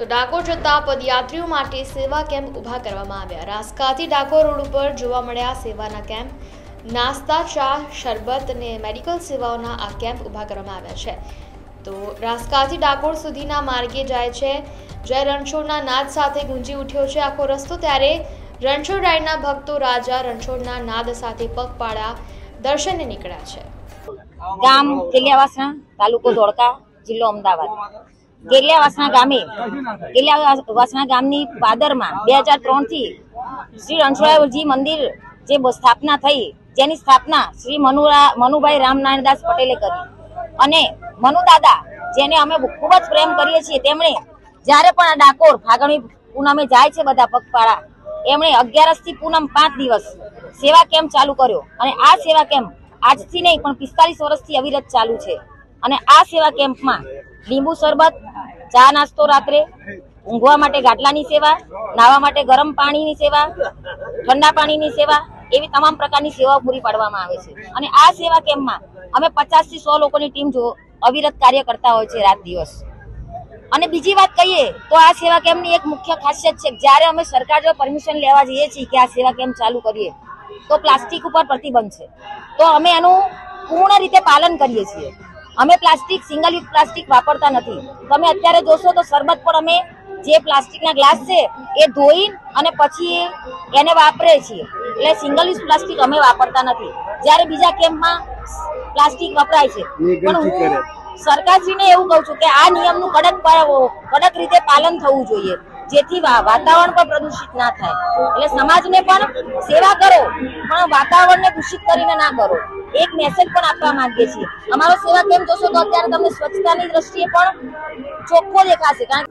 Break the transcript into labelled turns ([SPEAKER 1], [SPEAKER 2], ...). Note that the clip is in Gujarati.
[SPEAKER 1] તો ડાકોર જતા પદયાત્રીઓ માટે સેવા કેમ્પ ઊભા કરવામાં આવ્યા. રાસકાથી ડાકોર રોડ ઉપર જોવા મળ્યા સેવાના કેમ્પ. નાસ્તા, ચા, શરબત અને મેડિકલ સેવાઓના આ કેમ્પ ઊભા કરવામાં આવ્યા છે. તો રાસકાથી ડાકોર સુધીના માર્ગે જાય છે. જય રણછોડના નાદ સાથે ગુંજી ઉઠ્યો છે આખો રસ્તો. ત્યારે રણછોડ રાયના ભક્તો રાજા રણછોડના નાદ સાથે પગપાળા દર્શને નીકળ્યા છે.
[SPEAKER 2] ગામ કેલિયાવાસણા તાલુકો ધોળકા, જિલ્લો અમદાવાદ. કેલિયાવાસણા ગામે કેલિયાવાસણા ગામની પાદરમાં બે હજાર ત્રણથી શ્રી રણછોડરાયજી મંદિર જે સ્થાપના થઈ, જેની સ્થાપના શ્રી મનુરા, મનુભાઈ રામનારાયણદાસ પટેલે કરી. અને મનુદાદા, જેને અમે ખૂબ જ પ્રેમ કરીએ છીએ, તેમણે જ્યારે પણ આ ડાકોર ફાગણી પૂનમે જાય છે બધા પગપાળા, એમણે અગિયારસથી પૂનમ પાંચ દિવસ સેવા કેમ્પ ચાલુ કર્યો. અને આ સેવા કેમ્પ આજથી નહીં પણ પિસ્તાલીસ વર્ષથી અવિરત ચાલુ છે. અને આ સેવા કેમ્પમાં લીંબુ શરબત, ચા નાસ્તો રાત્રે, ઊંઘવા માટે ગાટલાની સેવા, નાવા માટે ગરમ પાણીની સેવા, ઠંડા પાણીની સેવા, એવી તમામ પ્રકારની સેવાઓ પૂરી પાડવામાં આવે છે. અને આ સેવા કેમ્પમાં અમે પચાસથી સો લોકોની ટીમ જો અવિરત કાર્ય કરતા હોય છે રાત દિવસ. અને બીજી વાત કહીએ તો આ સેવા કેમ્પની એક મુખ્ય ખાસિયત છે, જ્યારે અમે સરકાર જો પરમિશન લેવા જઈએ છીએ કે આ સેવા કેમ્પ ચાલુ કરીએ, તો પ્લાસ્ટિક ઉપર પ્રતિબંધ છે. તો અમે એનું પૂર્ણ રીતે પાલન કરીએ છીએ. અમે પ્લાસ્ટિક સિંગલ યુઝ પ્લાસ્ટિક વાપરતા નથી. તમે અત્યારે જોશો તો શરબત પર અમે જે પ્લાસ્ટિકના ગ્લાસ છે એ ધોઈ અને પછી એને વાપરે છીએ. એટલે સિંગલ યુઝ પ્લાસ્ટિક અમે વાપરતા નથી. જ્યારે બીજા કેમ્પમાં પ્લાસ્ટિક વપરાય છે. પણ હું સરકારશ્રીને એવું કહું છું કે આ નિયમનું કડક કડક રીતે પાલન થવું જોઈએ. જેથી વાતાવરણ પણ પ્રદૂષિત ના થાય. એટલે સમાજને પણ સેવા કરો પણ વાતાવરણને દૂષિત કરીને ના કરો. એક મેસેજ પણ આપવા માંગીએ છીએ. અમારો સેવા કેમ જોશો તો અત્યારે તમને સ્વચ્છતાની દ્રષ્ટિએ પણ ચોખ્ખો દેખાશે, કારણ